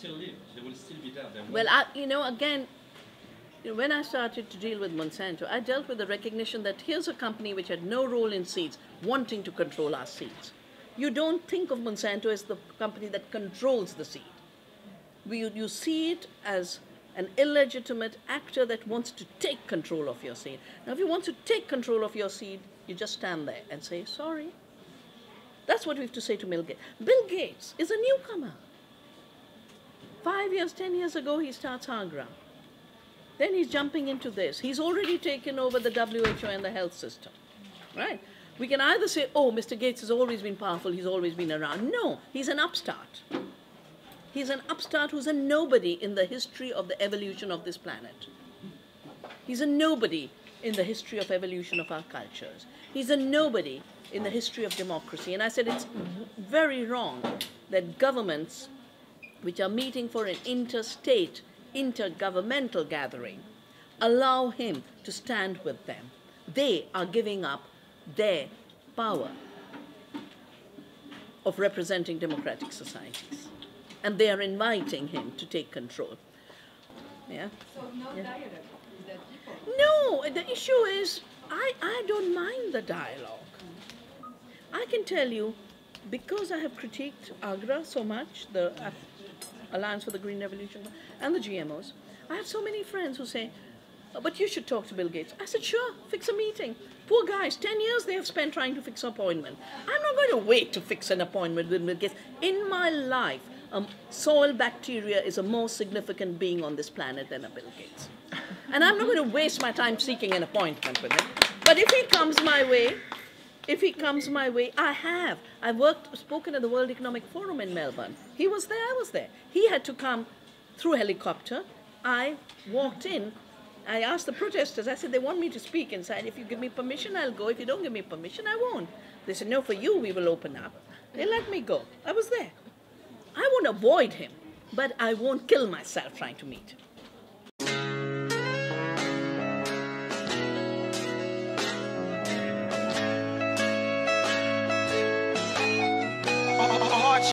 still live. They will still be there. Well, I, you know, again, when I started to deal with Monsanto, I dealt with the recognition that here's a company which had no role in seeds, wanting to control our seeds. You don't think of Monsanto as the company that controls the seed. You, you see it as an illegitimate actor that wants to take control of your seed. Now, if you want to take control of your seed, you just stand there and say, sorry. That's what we have to say to Bill Gates. Bill Gates is a newcomer. Five years, ten years ago, he starts AGRA. Then he's jumping into this. He's already taken over the WHO and the health system. Right? We can either say, oh, Mr. Gates has always been powerful, he's always been around. No, he's an upstart. He's an upstart who's a nobody in the history of the evolution of this planet. He's a nobody in the history of evolution of our cultures. He's a nobody in the history of democracy. And I said it's very wrong that governments, which are meeting for an interstate, intergovernmental gathering, allow him to stand with them. They are giving up their power of representing democratic societies. And they are inviting him to take control. Yeah? So no Yeah. dialogue with the people. No, the issue is I, I don't mind the dialogue. I can tell you, because I have critiqued AGRA so much, the Alliance for the Green Revolution, and the GMOs, I have so many friends who say, "Oh, but you should talk to Bill Gates. I said, sure, fix a meeting. Poor guys, 10 years they have spent trying to fix an appointment. I'm not going to wait to fix an appointment with Bill Gates. In my life, um, soil bacteria is a more significant being on this planet than a Bill Gates. And I'm not going to waste my time seeking an appointment with him. But if he comes my way, if he comes my way, I have. I worked, spoken at the World Economic Forum in Melbourne. He was there, I was there. He had to come through helicopter. I walked in. I asked the protesters, I said, they want me to speak inside. If you give me permission, I'll go. If you don't give me permission, I won't. They said, no, for you, we will open up. They let me go. I was there. I won't avoid him, but I won't kill myself trying to meet him.